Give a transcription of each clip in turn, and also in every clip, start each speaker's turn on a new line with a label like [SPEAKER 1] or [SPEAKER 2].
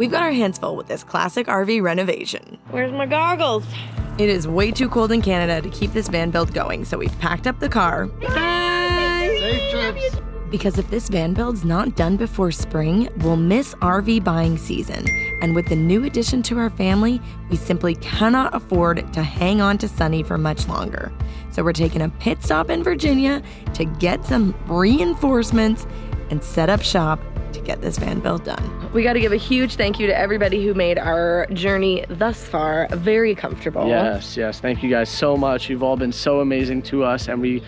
[SPEAKER 1] We've got our hands full with this classic RV renovation.
[SPEAKER 2] Where's my goggles?
[SPEAKER 1] It is way too cold in Canada to keep this van build going, so we've packed up the car. Bye!
[SPEAKER 3] Safe trips.
[SPEAKER 1] Because if this van build's not done before spring, we'll miss RV buying season. And with the new addition to our family, we simply cannot afford to hang on to Sunny for much longer. So we're taking a pit stop in Virginia to get some reinforcements and set up shop to get this van built done.
[SPEAKER 2] We got to give a huge thank you to everybody who made our journey thus far very comfortable.
[SPEAKER 4] Yes, yes. Thank you guys so much. You've all been so amazing to us, and we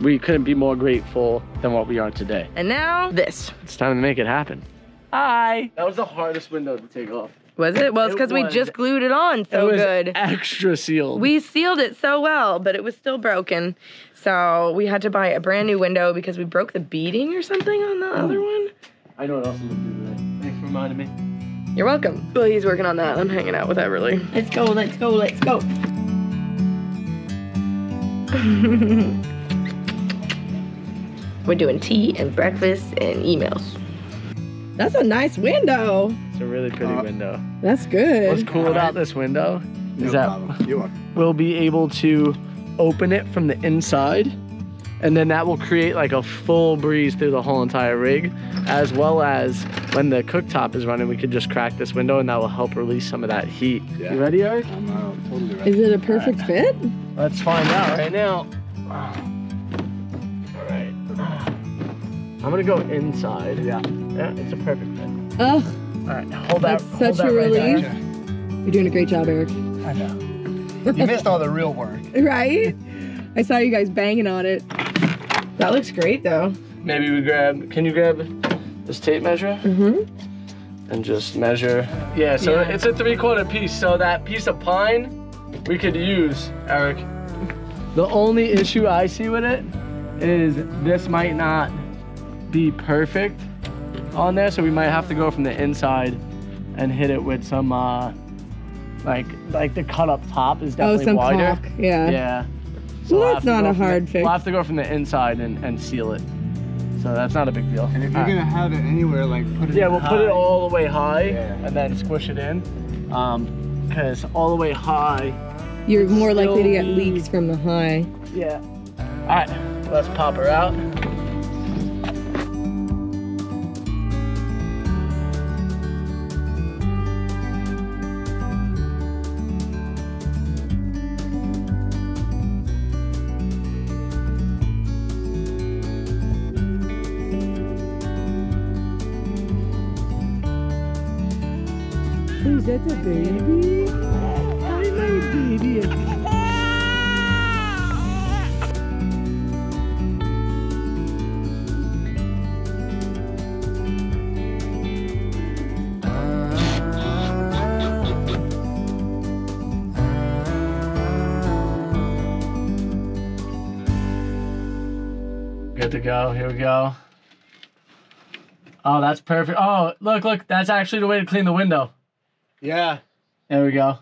[SPEAKER 4] we couldn't be more grateful than what we are today.
[SPEAKER 2] And now this.
[SPEAKER 4] It's time to make it happen. Hi. That was the hardest window to take off.
[SPEAKER 2] Was it? Well, it's
[SPEAKER 4] It
[SPEAKER 2] because we just glued it on so
[SPEAKER 4] it was
[SPEAKER 2] good.
[SPEAKER 4] extra sealed.
[SPEAKER 2] We sealed it so well, but it was still broken. So we had to buy a brand new window because we broke the beading or something on the other one.
[SPEAKER 4] I know what else I'm gonna do today. Thanks for reminding me.
[SPEAKER 2] You're welcome. Well, he's working on that. I'm hanging out with Everly.
[SPEAKER 1] Let's go, let's go, let's go.
[SPEAKER 2] We're doing tea and breakfast and emails.
[SPEAKER 1] That's a nice window.
[SPEAKER 4] It's a really pretty
[SPEAKER 3] Uh,
[SPEAKER 4] window.
[SPEAKER 1] That's good.
[SPEAKER 4] What's cool about this window is that
[SPEAKER 3] You are.
[SPEAKER 4] we'll be able to open it from the inside and then that will create like a full breeze through the whole entire rig as well as when the cooktop is running we could just crack this window and that will help release some of that heat
[SPEAKER 3] Yeah.
[SPEAKER 4] you ready eric
[SPEAKER 3] I'm uh, totally ready.
[SPEAKER 1] Is it a perfect fit?
[SPEAKER 4] let's find out right now all right i'm gonna go inside yeah yeah it's a perfect fit
[SPEAKER 1] Oh,
[SPEAKER 4] all right hold that
[SPEAKER 1] That's
[SPEAKER 4] hold
[SPEAKER 1] such
[SPEAKER 4] that
[SPEAKER 1] a
[SPEAKER 4] right there.
[SPEAKER 1] relief. you're doing a great job, Eric.
[SPEAKER 3] I know. You missed all the real work.
[SPEAKER 1] Right? I saw you guys banging on it. That looks great though.
[SPEAKER 4] maybe we grab can you grab this tape measure
[SPEAKER 1] Mm-hmm.
[SPEAKER 4] and just measure. Yeah, so
[SPEAKER 1] Yeah.
[SPEAKER 4] it's a three quarter piece. So that piece of pine we could use, Eric. The only issue I see with it is this might not be perfect on there, so we might have to go from the inside and hit it with some uh like like the cut up top is definitely
[SPEAKER 1] Oh,
[SPEAKER 4] definitely
[SPEAKER 1] some
[SPEAKER 4] wider.
[SPEAKER 1] caulk. Yeah.
[SPEAKER 4] Yeah.
[SPEAKER 1] Well,
[SPEAKER 4] we'll
[SPEAKER 1] that's
[SPEAKER 4] have to
[SPEAKER 1] not
[SPEAKER 4] go
[SPEAKER 1] a
[SPEAKER 4] from the-
[SPEAKER 1] hard fix.
[SPEAKER 4] We'll have to go from the inside and, and seal it. So that's not a big deal.
[SPEAKER 3] And if you're
[SPEAKER 4] Alright.
[SPEAKER 3] gonna have it anywhere, like put it.
[SPEAKER 4] Yeah, we'll put it all the way high
[SPEAKER 3] Yeah.
[SPEAKER 4] and then squish it in. Um, because all the way high,
[SPEAKER 1] You're more likely to get leaks from the high.
[SPEAKER 4] yeah. All right, let's pop her out.
[SPEAKER 1] Is that a baby? My baby.
[SPEAKER 4] Good to go. Here we go. Oh, that's perfect. Oh, look, look. That's actually the way to clean the window.
[SPEAKER 3] Yeah.
[SPEAKER 4] There we go.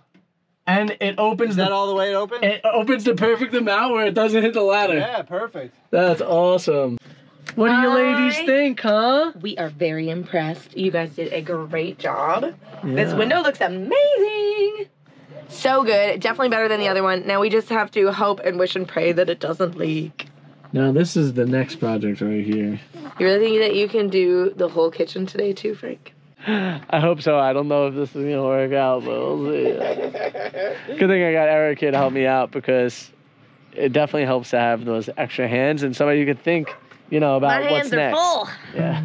[SPEAKER 4] And it opens
[SPEAKER 3] Is
[SPEAKER 4] the
[SPEAKER 3] that all the way open?
[SPEAKER 4] it opens the perfect amount where it doesn't hit the ladder.
[SPEAKER 3] yeah, perfect.
[SPEAKER 4] That's awesome. What do you ladies think, huh?
[SPEAKER 2] We are very impressed. You guys did a great job. This window looks amazing. So good. Definitely better than the other one. Now we just have to hope and wish and pray that it doesn't leak.
[SPEAKER 4] Now this is the next project right here.
[SPEAKER 2] You really think that you can do the whole kitchen today too, Frank?
[SPEAKER 4] I hope so. I don't know if this is gonna work out, but we'll see. Good thing I got Eric here to help me out because it definitely helps to have those extra hands and somebody you could think, you know, about
[SPEAKER 2] My
[SPEAKER 4] what's
[SPEAKER 2] hands are
[SPEAKER 4] next.
[SPEAKER 2] full.
[SPEAKER 4] Yeah.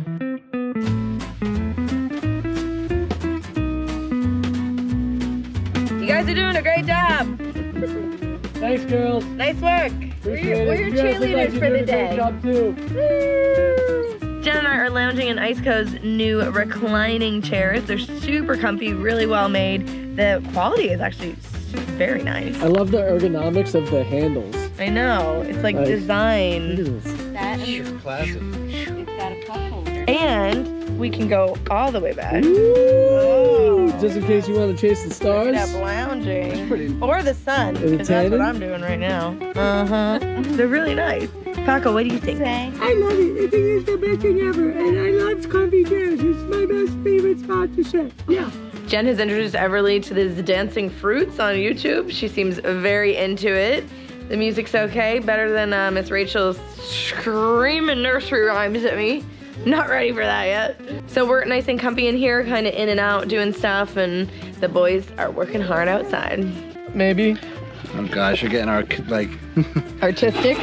[SPEAKER 2] You guys are doing a great job.
[SPEAKER 4] Thanks, girls.
[SPEAKER 2] Nice work. We're
[SPEAKER 4] Appreciate
[SPEAKER 2] your,
[SPEAKER 4] it.
[SPEAKER 2] we're your
[SPEAKER 4] You like
[SPEAKER 2] cheerleaders for the
[SPEAKER 4] doing great
[SPEAKER 2] day.
[SPEAKER 4] job too.
[SPEAKER 2] Woo! Jen and I are lounging in ICECO's new reclining chairs. They're super comfy, really well made. The quality is actually very nice.
[SPEAKER 4] I love the ergonomics of the handles.
[SPEAKER 2] I know. It's like
[SPEAKER 4] Like-
[SPEAKER 2] design.
[SPEAKER 5] That and
[SPEAKER 3] classic.
[SPEAKER 5] it's got a cup holder.
[SPEAKER 2] And we can go all the way back.
[SPEAKER 4] Ooh, Just in case you want to chase the stars.
[SPEAKER 2] at that lounging.
[SPEAKER 3] Pretty.
[SPEAKER 2] Or the sun,
[SPEAKER 4] Is it
[SPEAKER 2] because that's what? I'm doing right now. Uh huh. They're really nice. Paco, what do you think?
[SPEAKER 5] Say,
[SPEAKER 1] I love it. I think it's the best thing ever. And I love comfy chairs. It's my best favorite spot to sit. Yeah.
[SPEAKER 2] Jen has introduced Everly to these dancing fruits on YouTube. She seems very into it. The music's okay, better than uh, Miss Rachel's screaming nursery rhymes at me. Not ready for that yet. So we're nice and comfy in here, kind of in and out doing stuff, and the boys are working hard outside.
[SPEAKER 4] Maybe.
[SPEAKER 3] Oh gosh, you're getting our like.
[SPEAKER 2] Artistic.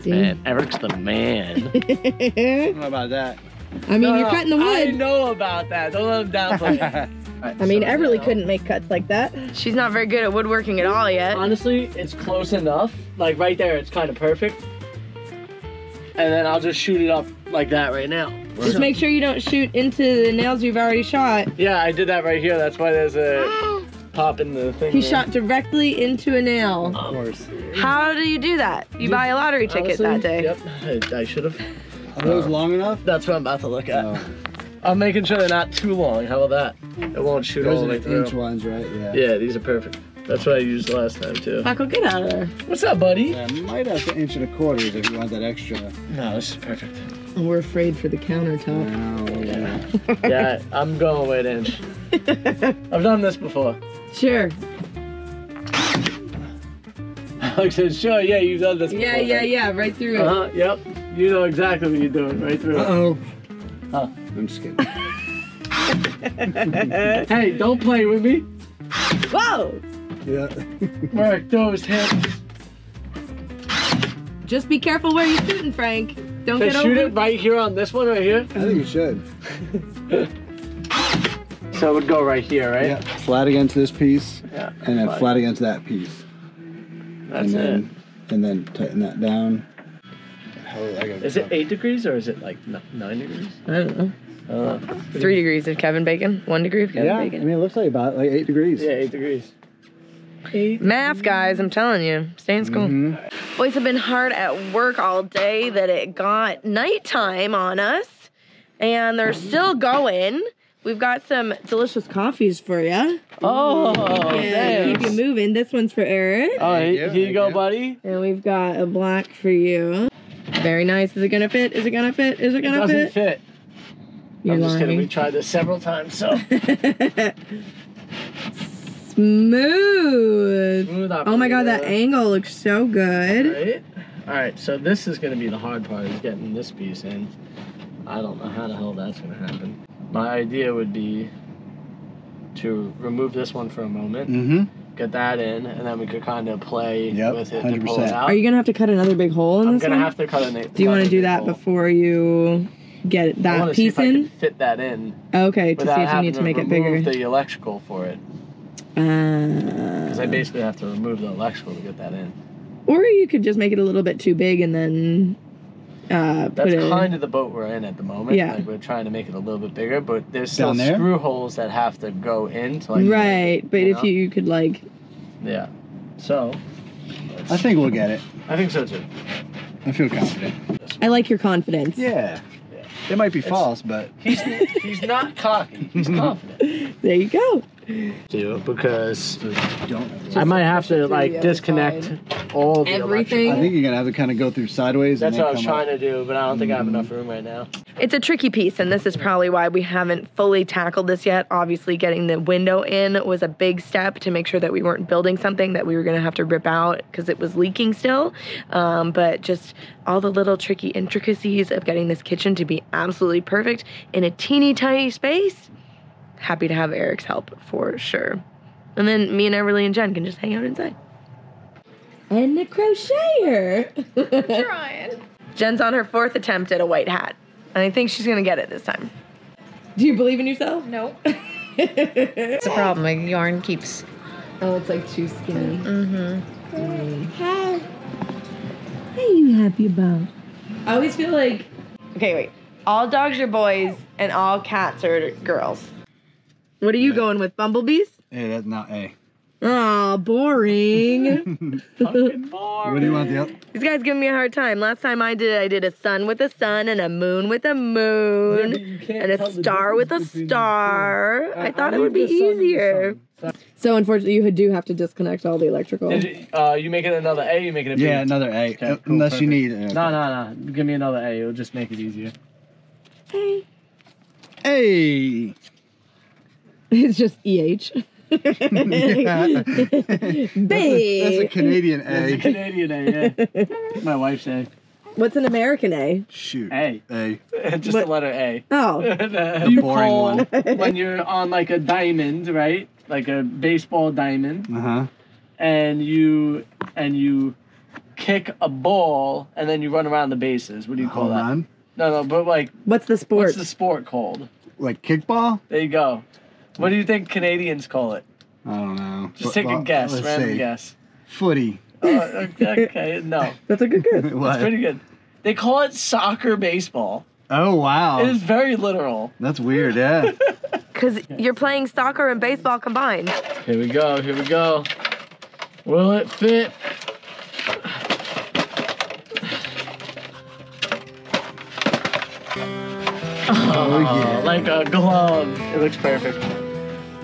[SPEAKER 4] Perfect. Man, Eric's the man.
[SPEAKER 3] I know about that.
[SPEAKER 2] I mean,
[SPEAKER 4] No,
[SPEAKER 2] you're
[SPEAKER 4] no,
[SPEAKER 2] cutting the wood.
[SPEAKER 4] I know about that. Don't let him downplay it.
[SPEAKER 2] I mean, Everly couldn't make cuts like that. She's not very good at woodworking at all yet.
[SPEAKER 4] Honestly, it's close enough. Like right there, it's kind of perfect. And then I'll just shoot it up like that right now.
[SPEAKER 2] Just make sure you don't shoot into the nails you've already shot.
[SPEAKER 4] Yeah, I did that right here. That's why there's a ah. Pop in the thing.
[SPEAKER 2] He
[SPEAKER 4] there.
[SPEAKER 2] shot directly into a nail.
[SPEAKER 3] Of course.
[SPEAKER 2] How do you do that? You buy a lottery ticket
[SPEAKER 4] Honestly,
[SPEAKER 2] that day.
[SPEAKER 4] Yep, I, I should have.
[SPEAKER 3] Are those long enough?
[SPEAKER 4] That's what I'm about to look at.
[SPEAKER 3] No.
[SPEAKER 4] I'm making sure they're not too long. How about that? It won't shoot all the
[SPEAKER 3] are
[SPEAKER 4] way through.
[SPEAKER 3] inch ones, right? Yeah.
[SPEAKER 4] Yeah, these are perfect. That's what I used last time too.
[SPEAKER 2] Paco, get out of there.
[SPEAKER 4] What's up, buddy?
[SPEAKER 3] Yeah, might have to inch and a quarter if you want that extra.
[SPEAKER 4] No, this is perfect.
[SPEAKER 2] We're afraid for the countertop.
[SPEAKER 3] know.
[SPEAKER 4] Yeah, I'm going with inch. I've done this before.
[SPEAKER 2] Sure.
[SPEAKER 4] Alex said, sure, yeah, you've done this before.
[SPEAKER 2] Yeah, yeah, yeah. Right through it.
[SPEAKER 4] Uh-huh, yep. You know exactly what you're doing, right through it.
[SPEAKER 3] Uh-oh.
[SPEAKER 4] Huh.
[SPEAKER 3] I'm just kidding.
[SPEAKER 4] Hey, don't play with me.
[SPEAKER 2] Whoa!
[SPEAKER 3] yeah.
[SPEAKER 4] Work those hips.
[SPEAKER 2] Just be careful where you're shooting, Frank. Don't
[SPEAKER 4] Should I
[SPEAKER 2] get
[SPEAKER 4] shoot
[SPEAKER 2] over.
[SPEAKER 4] it right here on this one right here?
[SPEAKER 3] I think you should.
[SPEAKER 4] So it would go right here, right?
[SPEAKER 3] Yeah. Flat against this piece,
[SPEAKER 4] Yeah.
[SPEAKER 3] and then
[SPEAKER 4] Flat.
[SPEAKER 3] flat against that piece.
[SPEAKER 4] That's
[SPEAKER 3] and
[SPEAKER 4] it.
[SPEAKER 3] then, And then tighten that down. Hell, I gotta-
[SPEAKER 4] Is it eight degrees or is it like nine degrees?
[SPEAKER 2] I don't know.
[SPEAKER 4] Uh,
[SPEAKER 2] Three degrees of Kevin Bacon. One degree of Kevin Bacon.
[SPEAKER 3] Yeah, I mean, it looks like about like eight degrees.
[SPEAKER 4] yeah, eight degrees. Eight.
[SPEAKER 2] Math, guys, I'm telling you. Stay in school.
[SPEAKER 3] Mhm.
[SPEAKER 2] Boys have been hard at work all day that it got nighttime on us, and they're still going. We've got some delicious coffees for you.
[SPEAKER 4] Oh,
[SPEAKER 2] Yeah, keep you moving. This one's for Eric,
[SPEAKER 4] Oh,
[SPEAKER 3] Thank
[SPEAKER 4] here
[SPEAKER 3] you,
[SPEAKER 4] here you go,
[SPEAKER 3] you.
[SPEAKER 4] buddy.
[SPEAKER 2] and we've got a black for you. Very nice. Is it gonna fit? Is it gonna fit? Is it
[SPEAKER 4] It
[SPEAKER 2] gonna fit?
[SPEAKER 4] doesn't
[SPEAKER 2] fit?
[SPEAKER 4] fit.
[SPEAKER 2] You're
[SPEAKER 4] I'm just kidding. We
[SPEAKER 2] lying.
[SPEAKER 4] tried this several times, so.
[SPEAKER 2] Smooth.
[SPEAKER 4] Smooth
[SPEAKER 2] Oh my god, that angle looks so good.
[SPEAKER 4] Right? Alright, so this is gonna be the hard part is getting this piece in. I don't know how the hell that's gonna happen. My idea would be to remove this one for a moment,
[SPEAKER 3] Mm-hmm.
[SPEAKER 4] get that in, and then we could kind of play
[SPEAKER 3] Yep,
[SPEAKER 4] with it to pull it
[SPEAKER 3] 100%.
[SPEAKER 4] out.
[SPEAKER 2] Are you gonna have to cut another big hole in this?
[SPEAKER 4] I'm gonna
[SPEAKER 2] one?
[SPEAKER 4] have to cut a na-
[SPEAKER 2] Do you want to do that
[SPEAKER 4] hole.
[SPEAKER 2] before you get
[SPEAKER 4] I
[SPEAKER 2] that
[SPEAKER 4] wanna see
[SPEAKER 2] piece
[SPEAKER 4] if I
[SPEAKER 2] in?
[SPEAKER 4] can fit that in
[SPEAKER 2] Okay, to see if you need to make it
[SPEAKER 4] remove
[SPEAKER 2] bigger.
[SPEAKER 4] the electrical for it. Because I
[SPEAKER 2] Uh,
[SPEAKER 4] basically have to remove the electrical to get that in.
[SPEAKER 2] or you could just make it a little bit too big and then uh,
[SPEAKER 4] That's
[SPEAKER 2] it.
[SPEAKER 4] kind of the boat we're in at the moment.
[SPEAKER 2] Yeah.
[SPEAKER 4] Like we're trying to make it a little bit bigger, but there's still
[SPEAKER 3] there?
[SPEAKER 4] screw holes that have to go in to like
[SPEAKER 2] right, but
[SPEAKER 4] you
[SPEAKER 2] if
[SPEAKER 4] know?
[SPEAKER 2] you could like,
[SPEAKER 4] Yeah. So
[SPEAKER 3] I think we'll get it.
[SPEAKER 4] I think so too.
[SPEAKER 3] I feel confident.
[SPEAKER 2] I like your confidence.
[SPEAKER 3] Yeah. It might be false, but
[SPEAKER 4] He's he's not cocky. He's confident.
[SPEAKER 2] There you go.
[SPEAKER 4] Do because
[SPEAKER 3] don't.
[SPEAKER 4] I might have to like disconnect all the
[SPEAKER 2] Everything?
[SPEAKER 3] I
[SPEAKER 4] electrical.
[SPEAKER 3] think you're gonna have to kind of go through sideways.
[SPEAKER 4] That's
[SPEAKER 3] and
[SPEAKER 4] what I
[SPEAKER 3] then
[SPEAKER 4] was
[SPEAKER 3] come
[SPEAKER 4] trying
[SPEAKER 3] up.
[SPEAKER 4] to do, but I don't think I have enough room right now.
[SPEAKER 2] It's a tricky piece, and this is probably why we haven't fully tackled this yet. Obviously, getting the window in was a big step to make sure that we weren't building something that we were going to have to rip out because it was leaking still. Um, but just all the little tricky intricacies of getting this kitchen to be absolutely perfect in a teeny tiny space. Happy to have Eric's help for sure. And then me and Everly and Jen can just hang out inside. And the crocheter.
[SPEAKER 5] Trying.
[SPEAKER 2] Jen's on her fourth attempt at a white hat. And I think she's gonna get it this time. Do you believe in yourself?
[SPEAKER 5] Nope.
[SPEAKER 2] oh,
[SPEAKER 5] It's a problem. My yarn keeps.
[SPEAKER 2] Oh, it's like too skinny.
[SPEAKER 5] Mm-hmm.
[SPEAKER 2] What are you happy about? I always feel like. Okay, wait. All dogs are boys and all cats are girls. What are you going with? Bumblebees?
[SPEAKER 3] Hey, that's not A.
[SPEAKER 2] Oh, boring.
[SPEAKER 4] Fucking boring.
[SPEAKER 3] What do you want the other?
[SPEAKER 2] These guys giving me a hard time. Last time I did it, I did a sun with a sun and a moon with a moon
[SPEAKER 4] but
[SPEAKER 2] and a star with a
[SPEAKER 4] difference between the two.
[SPEAKER 2] star. I thought it would be
[SPEAKER 4] the sun in the
[SPEAKER 2] easier. So unfortunately, you do have to disconnect all the electrical.
[SPEAKER 4] Did you, uh, you make it another A, you make it a B?
[SPEAKER 3] Yeah, another A.
[SPEAKER 4] Okay,
[SPEAKER 3] Uh,
[SPEAKER 4] cool,
[SPEAKER 3] unless you
[SPEAKER 4] perfect.
[SPEAKER 3] need. Uh,
[SPEAKER 4] No, no, no. Give me another A. It'll just make it easier.
[SPEAKER 2] Hey.
[SPEAKER 3] Hey.
[SPEAKER 2] It's just EH.
[SPEAKER 3] Yeah. That's a, that's a Canadian
[SPEAKER 4] It's a
[SPEAKER 3] A.
[SPEAKER 4] Canadian A, yeah. My wife said
[SPEAKER 2] What's an American A?
[SPEAKER 3] Shoot.
[SPEAKER 4] A.
[SPEAKER 3] A.
[SPEAKER 4] just the letter A.
[SPEAKER 2] Oh,
[SPEAKER 4] the you
[SPEAKER 3] boring
[SPEAKER 4] call
[SPEAKER 3] one.
[SPEAKER 4] when you're on like a diamond, right? Like a baseball diamond,
[SPEAKER 3] Uh huh.
[SPEAKER 4] and you and you kick a ball, and then you run around the bases. What do you call
[SPEAKER 3] Home
[SPEAKER 4] that?
[SPEAKER 3] run.
[SPEAKER 4] No, no. But like,
[SPEAKER 2] what's the sport?
[SPEAKER 4] what's the sport called?
[SPEAKER 3] Like kickball?
[SPEAKER 4] There you go. What do you think Canadians call it?
[SPEAKER 3] I don't know.
[SPEAKER 4] Just
[SPEAKER 3] But-
[SPEAKER 4] take a guess,
[SPEAKER 3] let's
[SPEAKER 4] random
[SPEAKER 3] see.
[SPEAKER 4] guess.
[SPEAKER 3] Footy.
[SPEAKER 4] Oh, okay, okay, no,
[SPEAKER 2] That's a good guess.
[SPEAKER 4] it's
[SPEAKER 3] What?
[SPEAKER 4] pretty good. They call it soccer baseball.
[SPEAKER 3] Oh wow.
[SPEAKER 4] It is very literal.
[SPEAKER 3] That's weird. Yeah.
[SPEAKER 2] Because you're playing soccer and baseball combined.
[SPEAKER 4] Here we go. Here we go. Will it fit?
[SPEAKER 3] oh, oh yeah.
[SPEAKER 4] like a glove. It looks perfect.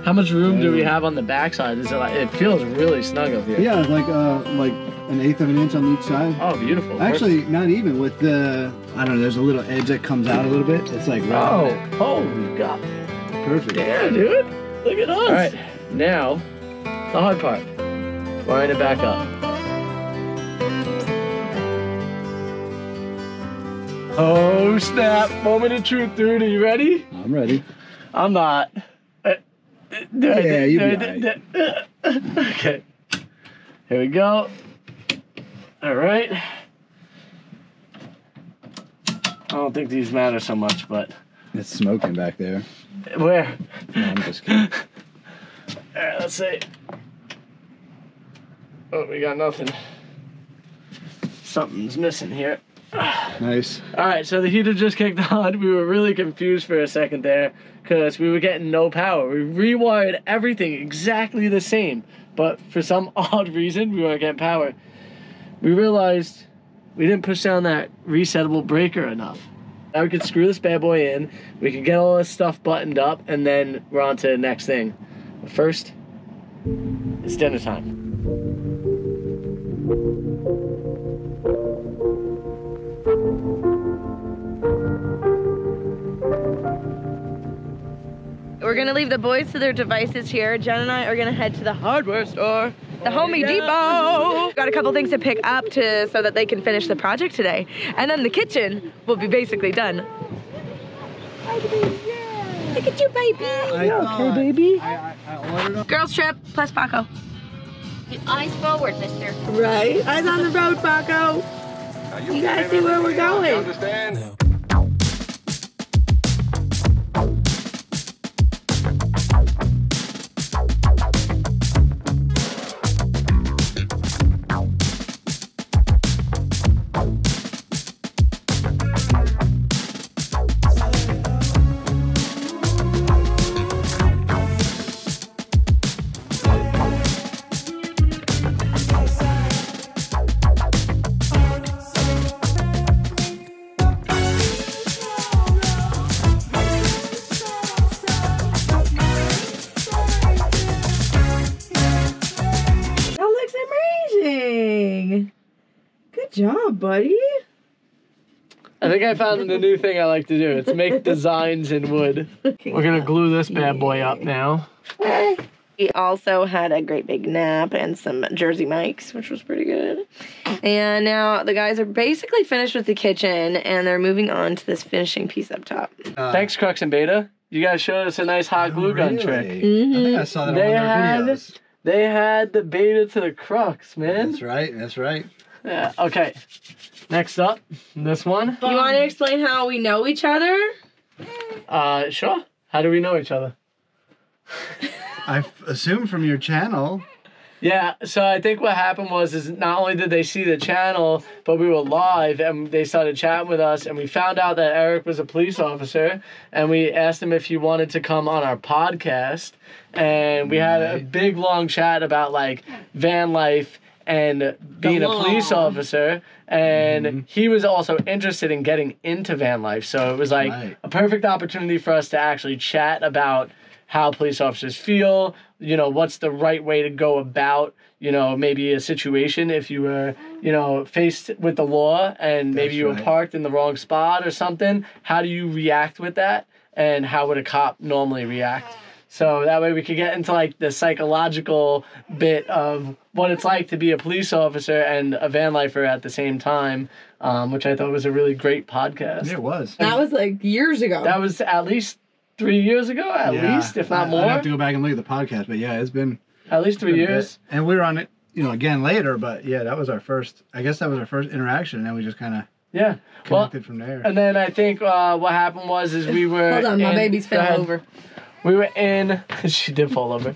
[SPEAKER 4] How much room do we have on the backside? Is it like it feels really snug up here?
[SPEAKER 3] Yeah, like uh, like an eighth of an inch on each side.
[SPEAKER 4] Oh, beautiful.
[SPEAKER 3] Actually, not even with the. I don't know. There's a little edge that comes out a little bit. It's like right on
[SPEAKER 4] Oh, holy God.
[SPEAKER 3] perfect.
[SPEAKER 4] Yeah, dude. Look at us. All right, now the hard part. Line it back up. Oh snap! Moment of truth, dude. Are you ready?
[SPEAKER 3] I'm ready.
[SPEAKER 4] I'm not.
[SPEAKER 3] Yeah, you be
[SPEAKER 4] Okay. Here we go. All right. I don't think these matter so much, but
[SPEAKER 3] It's smoking back there.
[SPEAKER 4] where?
[SPEAKER 3] No, I'm just kidding.
[SPEAKER 4] All right, let's see. Oh, we got nothing. Something's missing here.
[SPEAKER 3] Nice.
[SPEAKER 4] All right, so the heater just kicked on. We were really confused for a second there because we were getting no power. We rewired everything exactly the same, but for some odd reason, we weren't getting power. We realized we didn't push down that resettable breaker enough. Now we could screw this bad boy in. We could get all this stuff buttoned up, and then we're on to the next thing. But first, it's dinner time.
[SPEAKER 2] Gonna leave the boys to their devices here. Jen and I are gonna head to the hardware store, the Home Depot. Got a couple things to pick up to so that they can finish the project today, and then the kitchen will be basically done. Look at you, baby. You okay, baby?
[SPEAKER 3] I, I, I
[SPEAKER 2] Girls trip plus Paco.
[SPEAKER 5] Eyes forward, mister.
[SPEAKER 2] Right, eyes on the road, Paco. You gotta see where we're going. That
[SPEAKER 4] I think I found the new thing I like to do. It's make designs in wood. We're gonna glue this bad boy up now.
[SPEAKER 2] We also had a great big nap and some Jersey Mikes, which was pretty good. And now the guys are basically finished with the kitchen and they're moving on to this finishing piece up top.
[SPEAKER 3] Uh,
[SPEAKER 4] Thanks, Crux and Beta. You guys showed us a nice hot glue gun trick.
[SPEAKER 3] I think I saw that
[SPEAKER 4] They
[SPEAKER 3] on their
[SPEAKER 4] had-
[SPEAKER 3] videos.
[SPEAKER 4] They had the beta to the crux, man.
[SPEAKER 3] That's right. That's right.
[SPEAKER 4] Yeah. Okay. Next up, this one.
[SPEAKER 2] You want to explain how we know each other?
[SPEAKER 4] Uh, sure. How do we know each other?
[SPEAKER 3] I f- assume from your channel.
[SPEAKER 4] Yeah, so I think what happened was is not only did they see the channel, but we were live and they started chatting with us and we found out that Eric was a police officer and we asked him if he wanted to come on our podcast and we had a big long chat about like van life and being a police
[SPEAKER 2] law.
[SPEAKER 4] officer and mm-hmm. he was also interested in getting into van life. So it was like
[SPEAKER 3] Right.
[SPEAKER 4] a perfect opportunity for us to actually chat about how police officers feel, you know, what's the right way to go about, you know, maybe a situation if you were, you know, faced with the law and maybe
[SPEAKER 3] That's
[SPEAKER 4] you were
[SPEAKER 3] right.
[SPEAKER 4] parked in the wrong spot or something. How do you react with that? And how would a cop normally react? So that way we could get into like the psychological bit of what it's like to be a police officer and a van lifer at the same time, um, which I thought was a really great podcast.
[SPEAKER 3] It was.
[SPEAKER 2] That was like years ago.
[SPEAKER 4] That was at least three years ago, at
[SPEAKER 3] Yeah.
[SPEAKER 4] least, if not
[SPEAKER 3] more. I'd have to go back and look at the podcast, but yeah, it's been
[SPEAKER 4] At least three
[SPEAKER 3] been a bit.
[SPEAKER 4] years.
[SPEAKER 3] And we were on it, you know, again later, but yeah, that was our first. I guess that was our first interaction, and then we just kind of
[SPEAKER 4] Yeah. Well,
[SPEAKER 3] connected from there.
[SPEAKER 4] and then I think uh, what happened was is we were.
[SPEAKER 2] Hold on, my
[SPEAKER 4] in-
[SPEAKER 2] baby's
[SPEAKER 4] go
[SPEAKER 2] fell over.
[SPEAKER 4] We were in. she did fall over.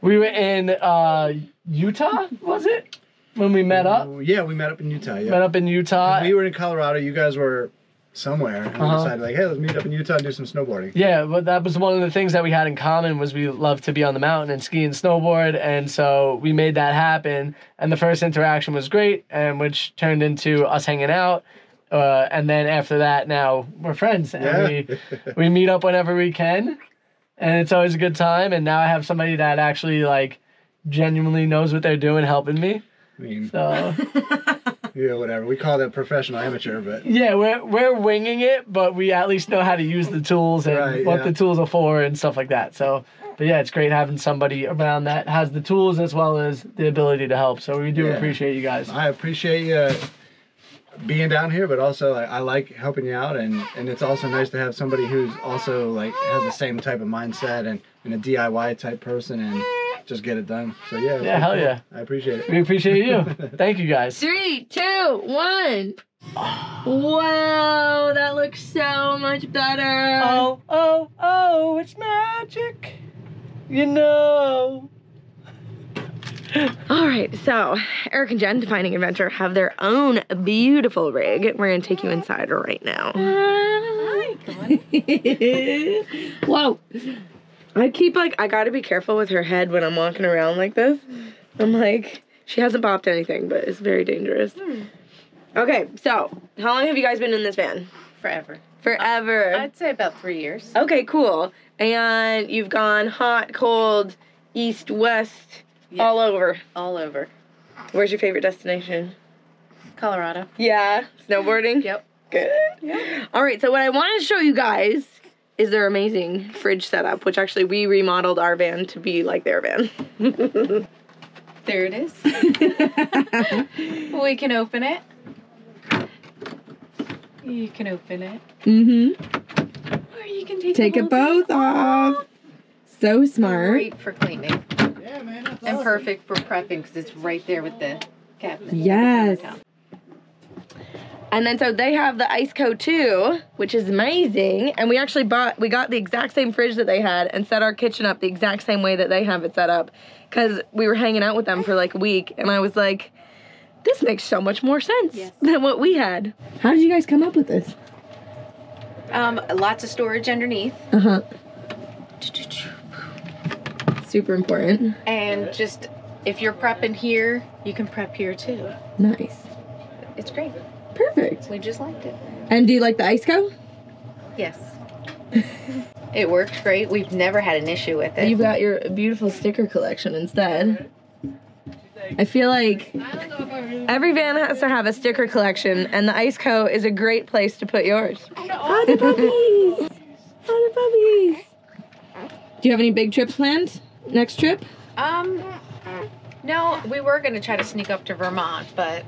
[SPEAKER 4] we were in uh, Utah, was it? When we met up.
[SPEAKER 3] Yeah, we met up in Utah. Yeah,
[SPEAKER 4] Met up in Utah.
[SPEAKER 3] we were in Colorado. You guys were somewhere, and we
[SPEAKER 4] Uh-huh.
[SPEAKER 3] decided like, hey, let's meet up in Utah and do some snowboarding.
[SPEAKER 4] Yeah, but that was one of the things that we had in common was we loved to be on the mountain and ski and snowboard, and so we made that happen. And the first interaction was great, and which turned into us hanging out. Uh, and then after that, now we're friends, and
[SPEAKER 3] Yeah.
[SPEAKER 4] we we meet up whenever we can, and it's always a good time. And now I have somebody that actually like genuinely knows what they're doing, helping me.
[SPEAKER 3] I mean,
[SPEAKER 4] So
[SPEAKER 3] yeah, whatever. We call it professional amateur, but
[SPEAKER 4] yeah, we're we're winging it, but we at least know how to use the tools and
[SPEAKER 3] Right,
[SPEAKER 4] what
[SPEAKER 3] yeah.
[SPEAKER 4] the tools are for and stuff like that. So, but yeah, it's great having somebody around that has the tools as well as the ability to help. So we do
[SPEAKER 3] Yeah.
[SPEAKER 4] appreciate you guys.
[SPEAKER 3] I appreciate you being down here, but also like, I like helping you out, and and it's also nice to have somebody who's also like has the same type of mindset and, and a DIY type person and just get it done. So yeah,
[SPEAKER 4] Yeah, hell
[SPEAKER 3] cool.
[SPEAKER 4] yeah.
[SPEAKER 3] I appreciate it.
[SPEAKER 4] We appreciate you. Thank you guys.
[SPEAKER 2] Three, two, one. Whoa, that looks so much better.
[SPEAKER 4] Oh, oh, oh, it's magic. You know.
[SPEAKER 2] All right, so Eric and Jen, Defining Adventure, have their own beautiful rig. We're gonna take you inside right now. Whoa. I keep like, I gotta be careful with her head when I'm walking around like this. I'm like, she hasn't popped anything, but it's very dangerous. Hmm. Okay, so how long have you guys been in this van?
[SPEAKER 6] Forever.
[SPEAKER 2] Forever.
[SPEAKER 6] Uh, I'd say about three years.
[SPEAKER 2] Okay, cool. And you've gone hot, cold, east, west, All over.
[SPEAKER 6] All over.
[SPEAKER 2] Where's your favorite destination?
[SPEAKER 6] Colorado.
[SPEAKER 2] Yeah, snowboarding.
[SPEAKER 6] Yep.
[SPEAKER 2] Good. Yeah. All right, so what I wanted to show you guys is their amazing fridge setup, which actually we remodeled our van to be like their van.
[SPEAKER 6] There it is. we can open it. You can open it.
[SPEAKER 2] mm-hmm.
[SPEAKER 6] Or you can take,
[SPEAKER 2] Take it both off. So smart.
[SPEAKER 6] Great for cleaning.
[SPEAKER 3] Yeah, man. That's
[SPEAKER 6] And perfect for prepping because it's right there with the cabinet.
[SPEAKER 2] Yes. And then so they have the ICECO too, which is amazing. And we actually bought we got the exact same fridge that they had and set our kitchen up the exact same way that they have it set up. Cause we were hanging out with them for like a week and I was like, this makes so much more sense
[SPEAKER 6] Yes.
[SPEAKER 2] than what we had. How did you guys come up with this?
[SPEAKER 6] Um, lots of storage underneath.
[SPEAKER 2] Uh-huh. Super important.
[SPEAKER 6] And just if you're prepping here, you can prep here too.
[SPEAKER 2] Nice.
[SPEAKER 6] It's great.
[SPEAKER 2] Perfect.
[SPEAKER 6] We just liked it.
[SPEAKER 2] And do you like the ICECO?
[SPEAKER 6] Yes. it worked great. We've never had an issue with it.
[SPEAKER 2] You've got your beautiful sticker collection instead. I feel like every van has to have a sticker collection, and the ICECO is a great place to put yours. Oh, the puppies! Oh, the puppies! Do you have any big trips planned? Next trip?
[SPEAKER 6] Um, no, we were gonna try to sneak up to Vermont, but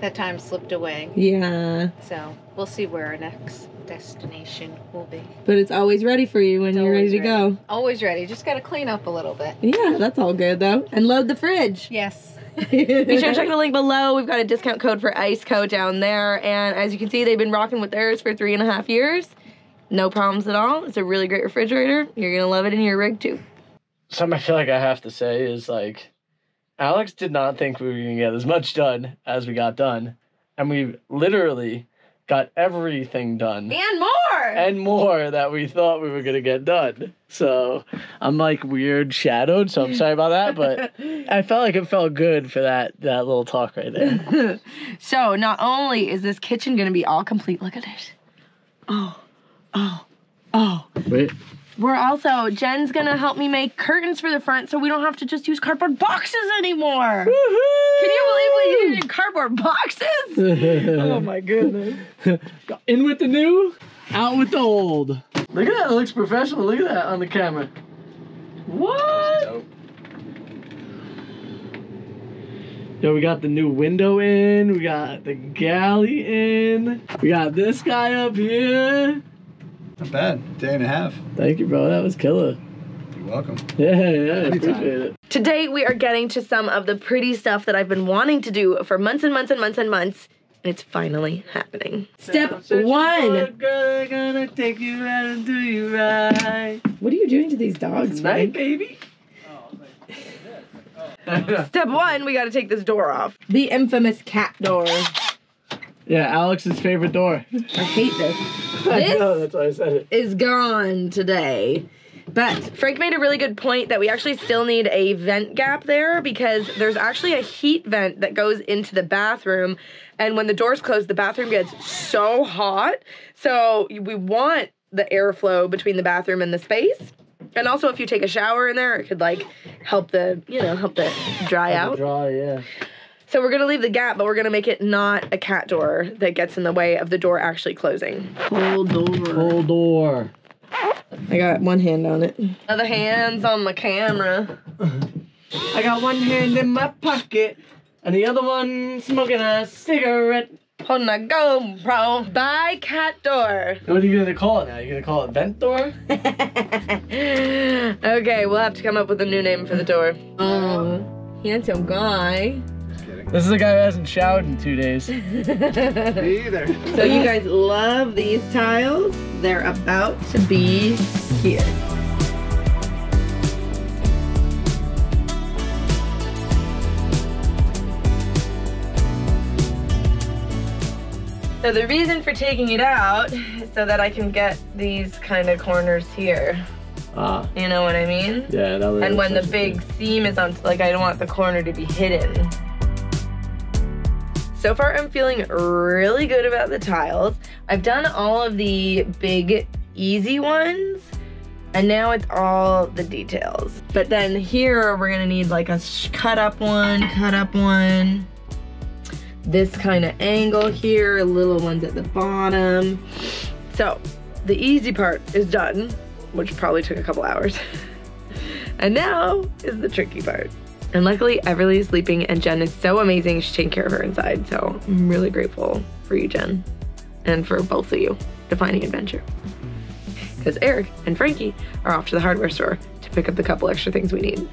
[SPEAKER 6] that time slipped away.
[SPEAKER 2] Yeah,
[SPEAKER 6] So we'll see where our next destination will be.
[SPEAKER 2] but it's always ready for you when
[SPEAKER 6] It's
[SPEAKER 2] you're ready
[SPEAKER 6] always
[SPEAKER 2] to go.
[SPEAKER 6] Always ready. Just gotta clean up a little bit.
[SPEAKER 2] Yeah, that's all good though. And load the fridge.
[SPEAKER 6] Yes.
[SPEAKER 2] Be sure to check the link below. We've got a discount code for ICECO down there. And as you can see, they've been rocking with theirs for three and a half years. No problems at all. It's a really great refrigerator. You're going to love it in your rig too.
[SPEAKER 4] Something I feel like I have to say is like, Alex did not think we were gonna get as much done as we got done, and we literally got everything done
[SPEAKER 2] And more!
[SPEAKER 4] and more that we thought we were gonna get done. So I'm like weird shadowed, so I'm sorry about that, but I felt like it felt good for that that little talk right there.
[SPEAKER 2] so not only is this kitchen going to be all complete, look at it. Oh, oh, oh.
[SPEAKER 4] Wait,
[SPEAKER 2] we're also Jen's gonna help me make curtains for the front so we don't have to just use cardboard boxes anymore. Can you believe we needed cardboard boxes? oh my goodness.
[SPEAKER 4] In with the new, out with the old. Look at that, it looks professional. Look at that on the camera. What? Yo, we got the new window in, we got the galley in, we got this guy up here.
[SPEAKER 3] Not bad. Day and a half.
[SPEAKER 4] Thank you, bro. That was killer.
[SPEAKER 3] You're welcome.
[SPEAKER 4] Yeah, yeah, I
[SPEAKER 3] Anytime.
[SPEAKER 4] appreciate it.
[SPEAKER 2] Today we are getting to some of the pretty stuff that I've been wanting to do for months and months and months and months. And it's finally happening. Step one.
[SPEAKER 4] Girl, gonna take you right and do you right.
[SPEAKER 2] What are you doing to these dogs,
[SPEAKER 4] Tonight, baby.
[SPEAKER 2] Step one, we gotta take this door off. The infamous cat door.
[SPEAKER 4] Yeah, Alex's favorite door.
[SPEAKER 2] I hate this.
[SPEAKER 4] I
[SPEAKER 2] This-
[SPEAKER 4] know, that's why I said it.
[SPEAKER 2] is gone today. But Frank made a really good point that we actually still need a vent gap there because there's actually a heat vent that goes into the bathroom. And when the door's closed, the bathroom gets so hot. So we want the airflow between the bathroom and the space. And also, if you take a shower in there, it could like help the, you know, help the dry out.
[SPEAKER 4] Dry, yeah.
[SPEAKER 2] So we're gonna leave the gap, but we're gonna make it not a cat door that gets in the way of the door actually closing. Hold door.
[SPEAKER 4] Full door.
[SPEAKER 2] I got one hand on it. Other hand's on my camera.
[SPEAKER 4] I got one hand in my pocket and the other one smoking a cigarette.
[SPEAKER 2] Holding a GoPro. by cat door.
[SPEAKER 4] What are you gonna call it now? You gonna call it vent door?
[SPEAKER 2] okay, we'll have to come up with a new name for the door. Oh, handsome guy.
[SPEAKER 3] Just.
[SPEAKER 4] This is a guy who hasn't showered in two days.
[SPEAKER 3] Me either.
[SPEAKER 2] So you guys love these tiles? They're about to be here. So the reason for taking it out is so that I can get these kind of corners here.
[SPEAKER 4] Ah,
[SPEAKER 2] You know what I mean?
[SPEAKER 4] yeah, that was.
[SPEAKER 2] And when the big seam is on, like I don't want the corner to be hidden. So far I'm feeling really good about the tiles. I've done all of the big easy ones and now it's all the details. But then here we're gonna need like a cut up one, cut up one, this kind of angle here, little ones at the bottom. So the easy part is done, which probably took a couple hours. And now is the tricky part. And luckily, Everly is sleeping, and Jen is so amazing. She's taking care of her inside. So I'm really grateful for you, Jen, and for both of you defining adventure. Because Eric and Frankie are off to the hardware store to pick up the couple extra things we need.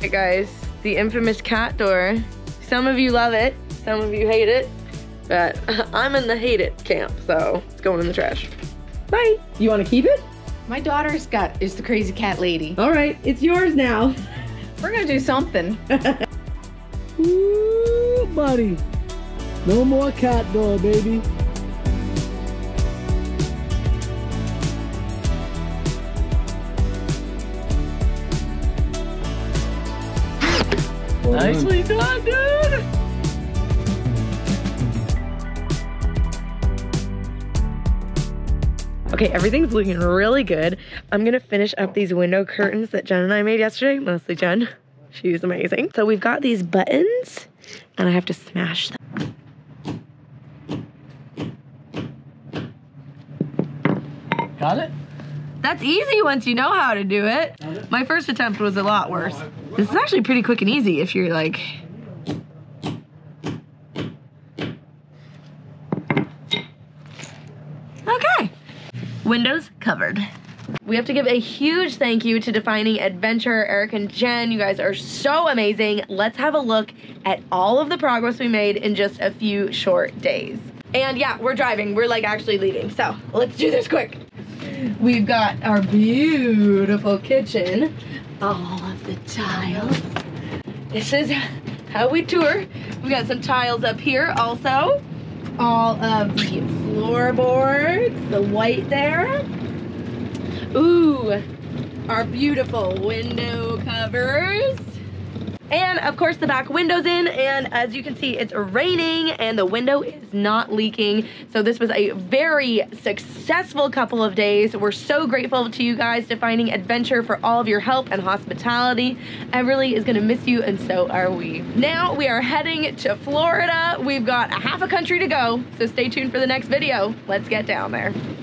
[SPEAKER 2] Hey guys, the infamous cat door. Some of you love it, some of you hate it, but I'm in the hate it camp, so it's going in the trash. Bye. You want to keep it?
[SPEAKER 6] My daughter's got is the crazy cat lady.
[SPEAKER 2] All right, it's yours now.
[SPEAKER 6] We're gonna do something.
[SPEAKER 4] Ooh, buddy. No more cat door, baby. Nicely done, dude.
[SPEAKER 2] Okay, everything's looking really good. I'm gonna finish up these window curtains that Jen and I made yesterday, mostly Jen. She's amazing. So we've got these buttons and I have to smash them.
[SPEAKER 4] Got it?
[SPEAKER 2] That's easy once you know how to do it. My first attempt was a lot worse. This is actually pretty quick and easy if you're like. Okay. Windows covered. We have to give a huge thank you to Defining Adventure, Eric and Jen. You guys are so amazing. Let's have a look at all of the progress we made in just a few short days. And yeah, we're driving. We're like actually leaving. So let's do this quick. We've got our beautiful kitchen. All of the tiles. This is how we tour. We got some tiles up here also. All of the floorboards, the white there. Ooh, our beautiful window covers. And of course the back window's in and as you can see it's raining and the window is not leaking. So this was a very successful couple of days. We're so grateful to you guys defining adventure for all of your help and hospitality. Everly is gonna miss you and so are we. Now we are heading to Florida. We've got a half a country to go, so stay tuned for the next video. Let's get down there.